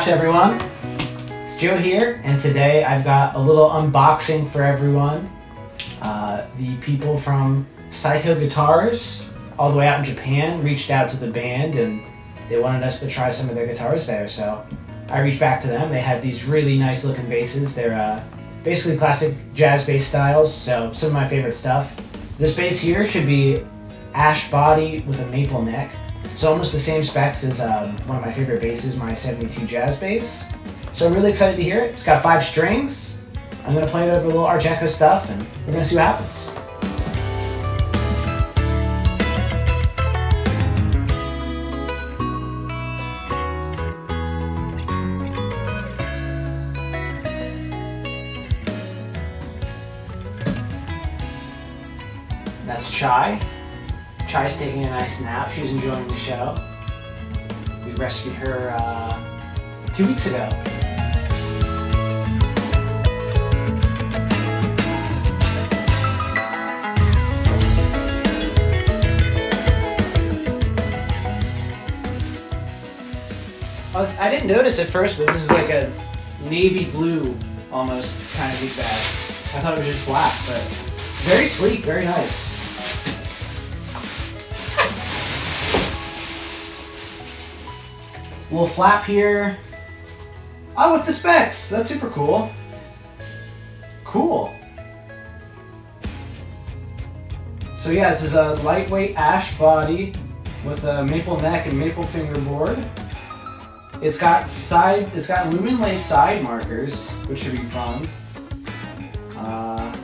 the everyone? It's Joe here, and today I've got a little unboxing for everyone. Uh, the people from Saito Guitars, all the way out in Japan, reached out to the band and they wanted us to try some of their guitars there, so I reached back to them. They had these really nice looking basses. They're uh, basically classic jazz bass styles, so some of my favorite stuff. This bass here should be ash body with a maple neck. It's almost the same specs as um, one of my favorite basses, my 72 jazz bass. So I'm really excited to hear it. It's got five strings. I'm gonna play it over a little Echo stuff and we're gonna see what happens. That's Chai. Chai's taking a nice nap. She's enjoying the show. We rescued her uh, two weeks ago. I didn't notice at first, but this is like a navy blue almost kind of gig bag. I thought it was just black, but very sleek, very nice. Little flap here. Oh, with the specs. That's super cool. Cool. So yeah, this is a lightweight ash body with a maple neck and maple fingerboard. It's got side, it's got Luminlay side markers, which should be fun. Uh,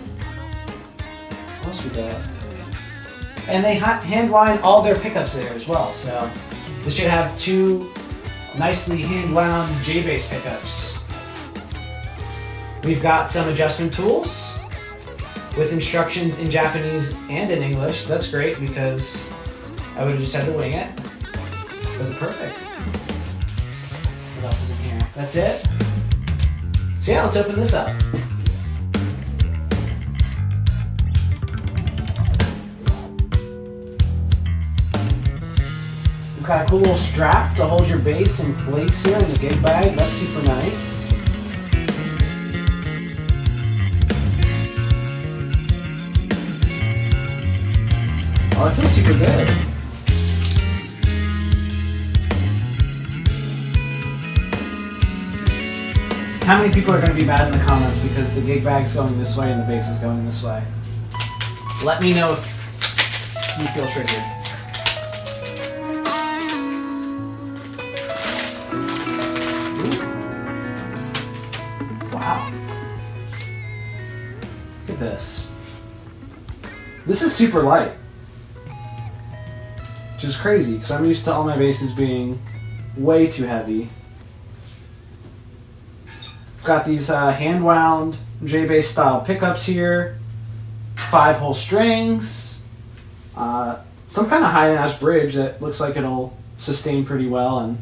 what else we got? And they hand wind all their pickups there as well, so this should have two nicely hand wound J bass pickups. We've got some adjustment tools with instructions in Japanese and in English. That's great because I would have just had to wing it. But perfect. What else is in here? That's it. So yeah, let's open this up. Got a cool little strap to hold your bass in place here in the gig bag. That's super nice. Oh, it feels super good. How many people are going to be mad in the comments because the gig bag's going this way and the bass is going this way? Let me know if you feel triggered. This is super light. Which is crazy, because I'm used to all my basses being way too heavy. I've got these uh, hand wound J bass style pickups here, five hole strings, uh, some kind of high mass bridge that looks like it'll sustain pretty well, and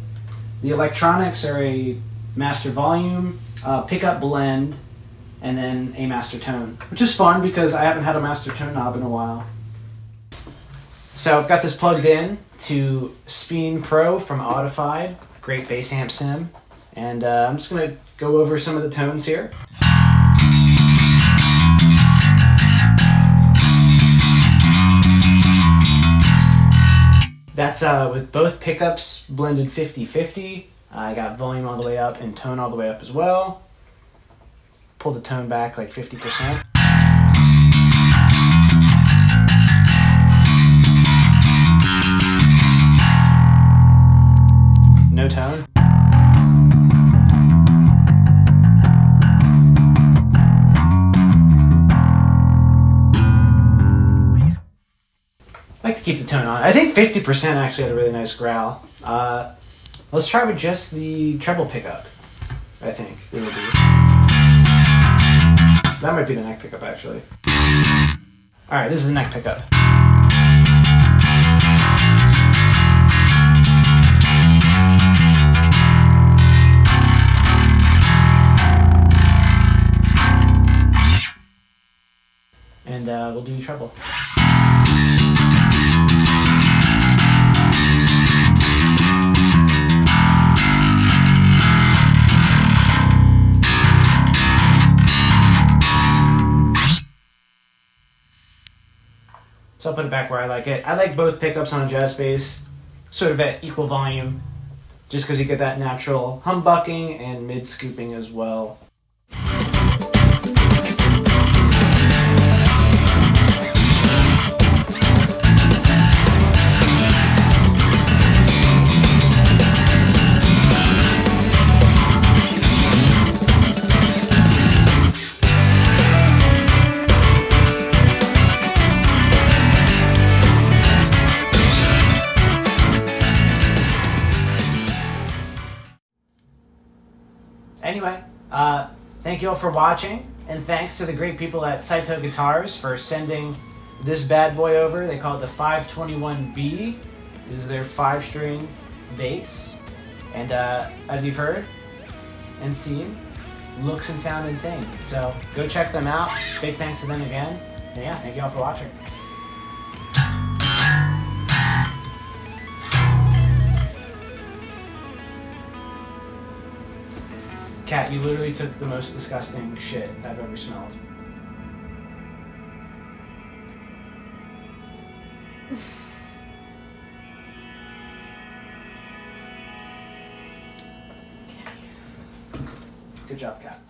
the electronics are a master volume, uh, pickup blend, and then a master tone, which is fun because I haven't had a master tone knob in a while. So I've got this plugged in to Sphene Pro from Audified, great bass amp sim, and uh, I'm just gonna go over some of the tones here. That's uh, with both pickups blended 50-50. I got volume all the way up and tone all the way up as well. Pull the tone back like 50%. No tone. I like to keep the tone on. I think 50% actually had a really nice growl. Uh, let's try with just the treble pickup, I think it be. That might be the neck pickup actually. Alright, this is the neck pickup. And uh, we'll do treble. Put it back where I like it. I like both pickups on a jazz bass, sort of at equal volume, just because you get that natural humbucking and mid scooping as well. Anyway, uh, thank you all for watching, and thanks to the great people at Saito Guitars for sending this bad boy over. They call it the 521B. This is their five string bass. And uh, as you've heard and seen, looks and sound insane. So go check them out. Big thanks to them again. And yeah, thank you all for watching. Cat, you literally took the most disgusting shit I've ever smelled. Good job, Cat.